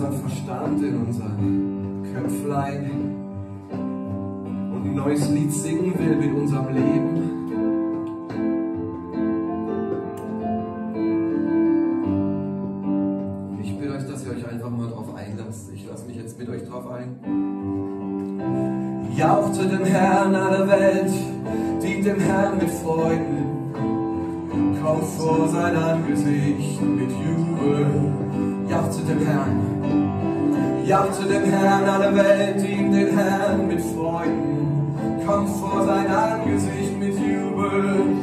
unseren Verstand, in unser Köpflein und ein neues Lied singen will mit unserem Leben. Und ich bitte euch, dass ihr euch einfach mal drauf einlasst. Ich lasse mich jetzt mit euch drauf ein. Jauchze dem Herrn aller Welt, dient dem Herrn mit Freuden kommt vor sein Angesicht mit Jubel. Jauchze dem Herrn, jauchze dem Herrn alle Welt, dient den Herrn mit Freuden. Kommt vor sein Angesicht mit Jubel.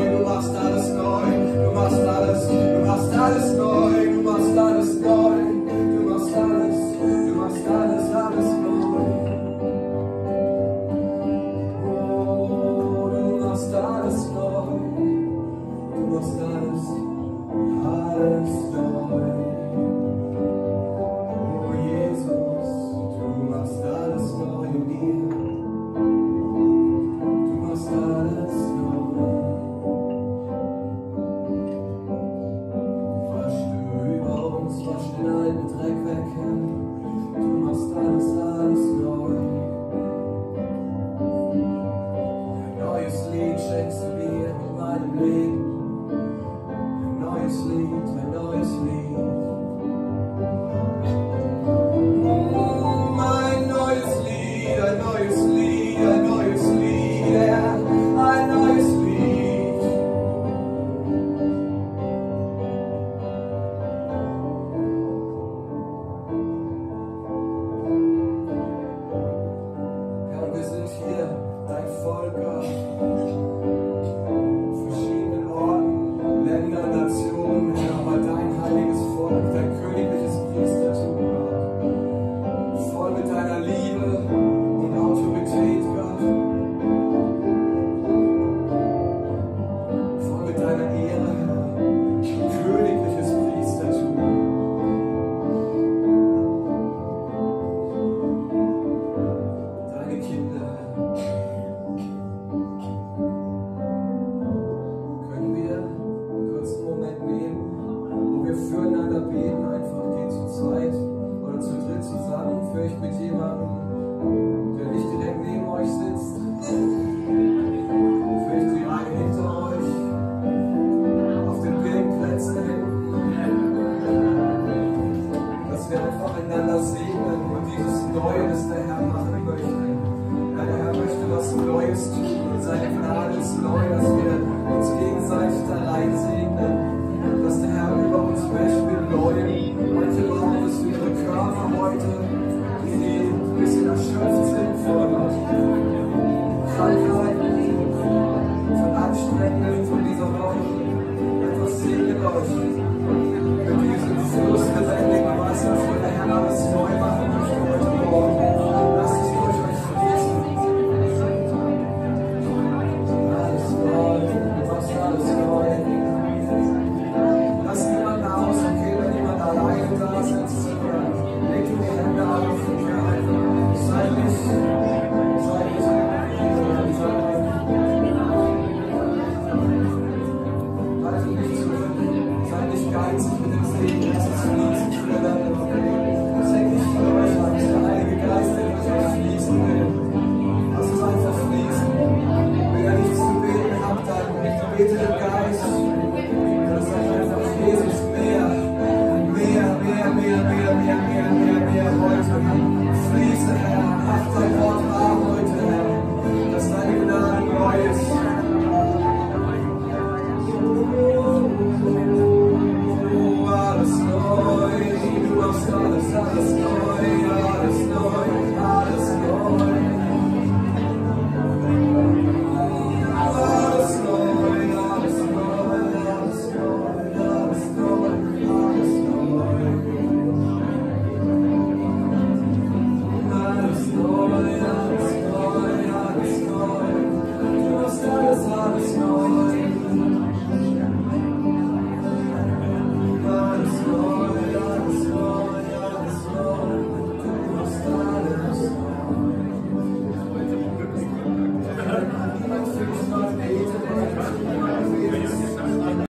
neu, du machst alles neu, du machst alles, du machst alles neu.